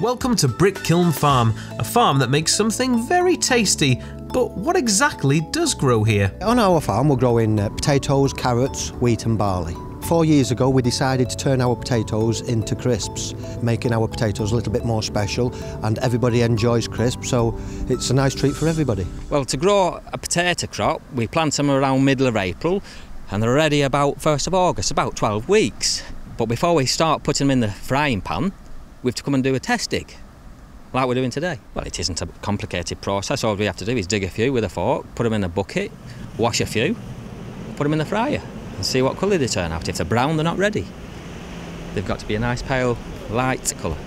Welcome to Brick Kiln Farm, a farm that makes something very tasty. But what exactly does grow here? On our farm, we're growing uh, potatoes, carrots, wheat, and barley. Four years ago, we decided to turn our potatoes into crisps, making our potatoes a little bit more special, and everybody enjoys crisps, so it's a nice treat for everybody. Well, to grow a potato crop, we plant them around middle of April, and they're ready about 1st of August, about 12 weeks. But before we start putting them in the frying pan, we have to come and do a test dig, like we're doing today. Well, it isn't a complicated process. All we have to do is dig a few with a fork, put them in a bucket, wash a few, put them in the fryer, and see what colour they turn out. If they're brown, they're not ready. They've got to be a nice pale, light colour.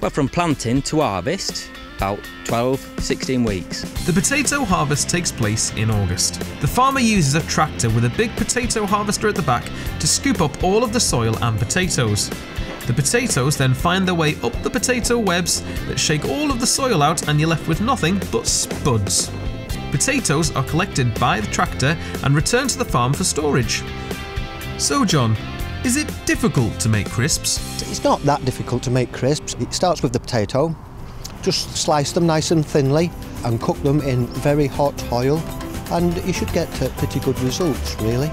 Well, from planting to harvest, about 12, 16 weeks. The potato harvest takes place in August. The farmer uses a tractor with a big potato harvester at the back to scoop up all of the soil and potatoes. The potatoes then find their way up the potato webs that shake all of the soil out and you're left with nothing but spuds. Potatoes are collected by the tractor and returned to the farm for storage. So John, is it difficult to make crisps? It's not that difficult to make crisps. It starts with the potato. Just slice them nice and thinly and cook them in very hot oil and you should get pretty good results really.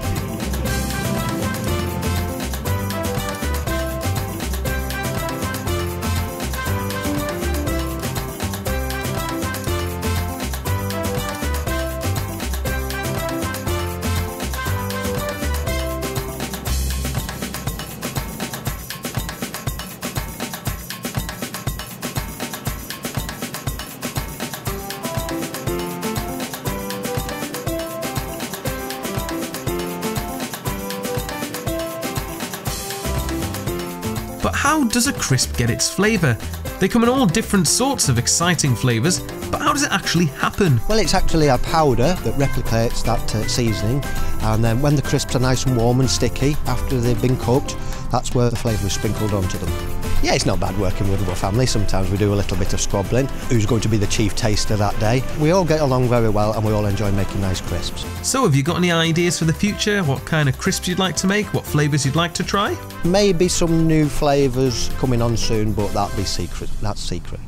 But how does a crisp get its flavour? They come in all different sorts of exciting flavours, but how does it actually happen? Well, it's actually a powder that replicates that uh, seasoning, and then when the crisps are nice and warm and sticky after they've been cooked, that's where the flavour is sprinkled onto them. Yeah, it's not bad working with our family. Sometimes we do a little bit of squabbling. Who's going to be the chief taster that day? We all get along very well and we all enjoy making nice crisps. So, have you got any ideas for the future? What kind of crisps you'd like to make? What flavours you'd like to try? Maybe some new flavours coming on soon, but that'll be secret. That's secret.